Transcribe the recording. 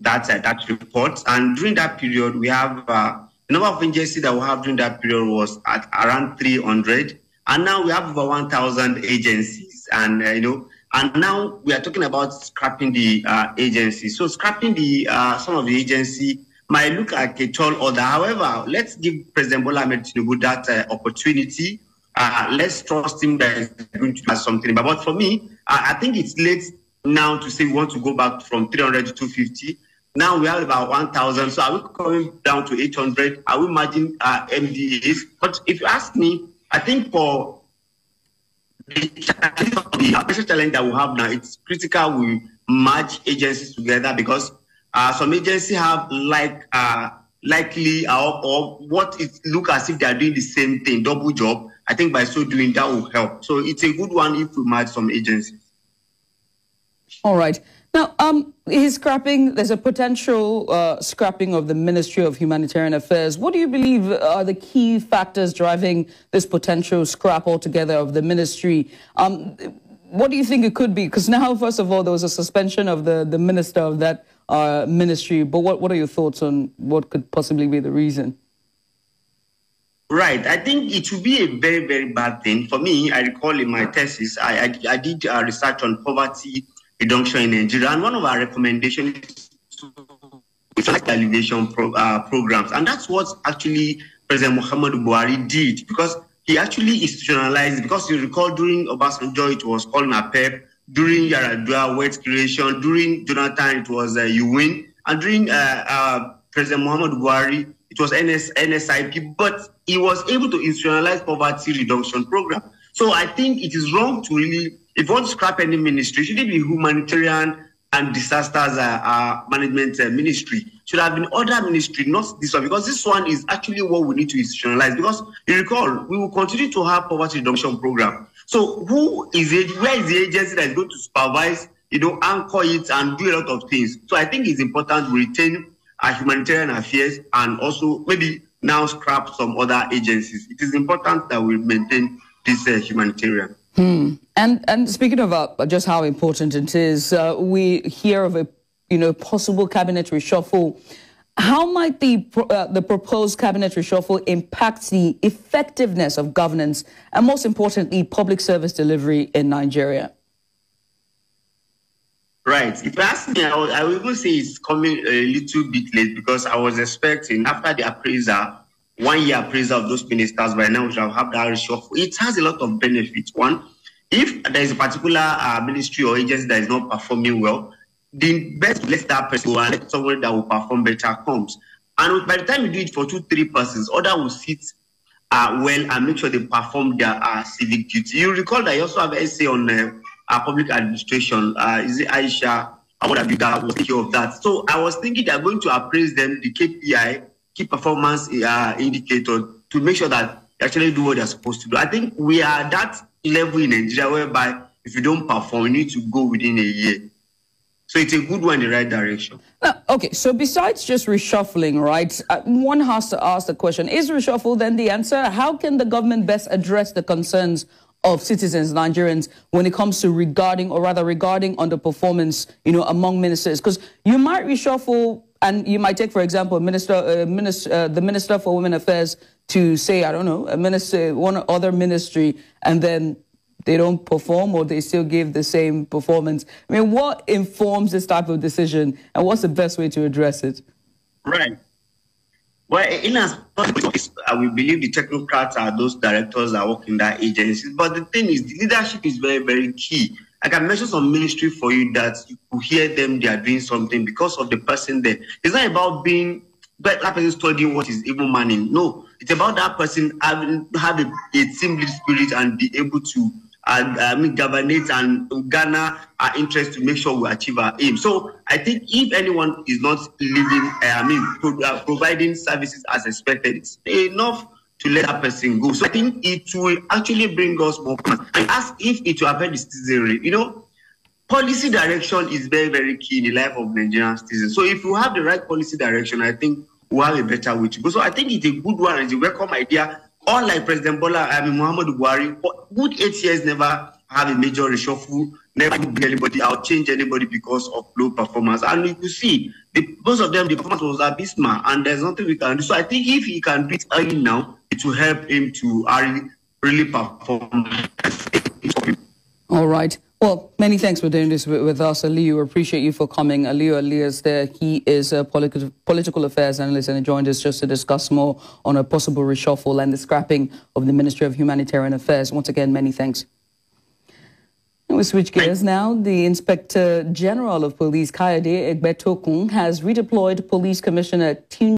that uh, that report. And during that period, we have uh, the number of agencies that we have during that period was at around 300, and now we have over 1,000 agencies. And uh, you know, and now we are talking about scrapping the uh, agency. So scrapping the uh, some of the agency might look like a tall order. However, let's give President Bola Ahmed Tinubu that uh, opportunity. Uh, let's trust him that he's going to do something. But, for me, I, I think it's late now to say we want to go back from 300 to 250. Now we have about 1,000. So are we coming down to 800? Are we merging uh, MDAs? But if you ask me, I think for the challenge that we have now, it's critical we merge agencies together because uh, some agencies have like uh, likely or, or what it look as if they are doing the same thing, double job. I think by so doing that will help. So it's a good one if we merge some agencies. All right. Now, um, he's scrapping, there's a potential uh, scrapping of the Ministry of Humanitarian Affairs. What do you believe are the key factors driving this potential scrap altogether of the ministry? Um, what do you think it could be? Because now, first of all, there was a suspension of the, the minister of that uh, ministry. But what, what are your thoughts on what could possibly be the reason? Right. I think it would be a very, very bad thing. For me, I recall in my thesis, I, I, I did uh, research on poverty reduction in Nigeria. And one of our recommendations is like alleviation pro, uh, programs. And that's what actually President Muhammad Buhari did because he actually institutionalized, because you recall during Obasanjo, it was called NAPEP, during Yaradua, wealth creation, during Jonathan, it was uh, YouWin, and during uh, uh, President Muhammad Buhari, it was NS, NSIP, but he was able to institutionalize poverty reduction program. So I think it is wrong to really, if you want to scrap any ministry, should it be humanitarian and disasters uh, uh, management uh, ministry? Should have been other ministry, not this one, because this one is actually what we need to institutionalize. Because you recall, we will continue to have poverty reduction program. So who is it? Where is the agency that is going to supervise, you know, anchor it and do a lot of things? So I think it's important we retain our humanitarian affairs and also maybe now scrap some other agencies. It is important that we maintain this uh, humanitarian. Hmm. And and speaking of uh, just how important it is, uh, we hear of a you know possible cabinet reshuffle. How might the uh, the proposed cabinet reshuffle impact the effectiveness of governance and, most importantly, public service delivery in Nigeria? Right. If you ask me, I will, I will even say it's coming a little bit late because I was expecting after the appraisal, one year appraisal of those ministers by now we shall have that reshuffle. It has a lot of benefits. One, if there is a particular uh, ministry or agency that is not performing well, the best let that person and let someone that will perform better comes. And by the time you do it for two, three persons, other will sit uh, well and make sure they perform their uh, civic duty. You recall that you also have an essay on uh, public administration. Uh, is it Aisha? I would have that was taking of that. So I was thinking they're going to appraise them the KPI, key performance uh, indicator, to make sure that they actually do what they're supposed to do. I think we are at that level in Nigeria whereby if you don't perform, you need to go within a year. So it's a good one in the right direction. Now, okay, so besides just reshuffling, right, uh, one has to ask the question, is reshuffle then the answer? How can the government best address the concerns of citizens, Nigerians, when it comes to regarding, or rather regarding underperformance, you know, among ministers? Because you might reshuffle, and you might take, for example, minister, uh, minister, uh, the Minister for Women Affairs to say, I don't know, a minister, one other ministry, and then they don't perform or they still give the same performance. I mean, what informs this type of decision, and what's the best way to address it? Right. Well, in as we believe the technocrats are those directors that work in that agencies. But the thing is, the leadership is very, very key. I can mention some ministry for you that you hear them, they are doing something because of the person there. It's not about being but that person studying what is evil manning. No, it's about that person having have a, a spirit and be able to and I mean, governance and Ghana our interest to make sure we achieve our aim. So I think if anyone is not living, I mean, pro- uh, providing services as expected, it's enough to let that person go. So I think it will actually bring us more plans. And ask if it will affect the citizenry. You know, policy direction is very, very key in the life of Nigerian citizens. So if you have the right policy direction, I think we'll have a better way to go. So I think it's a good one. It's a welcome idea unlike President Bola, I mean Muhammadu Buhari, good eight years never have a major reshuffle, never bring anybody out, change anybody because of low performance. And you see, the, most of them, the performance was abysmal, and there's nothing we can do. So I think if he can do it early now, it will help him to really, really perform. All right. Well, many thanks for doing this with, us, Aliyu. Appreciate you for coming. Aliyu Ilias there. He is a political, political affairs analyst and he joined us just to discuss more on a possible reshuffle and the scrapping of the Ministry of Humanitarian Affairs. Once again, many thanks. We switch gears now. The Inspector General of Police, Kayode Egbetokun, has redeployed Police Commissioner Tin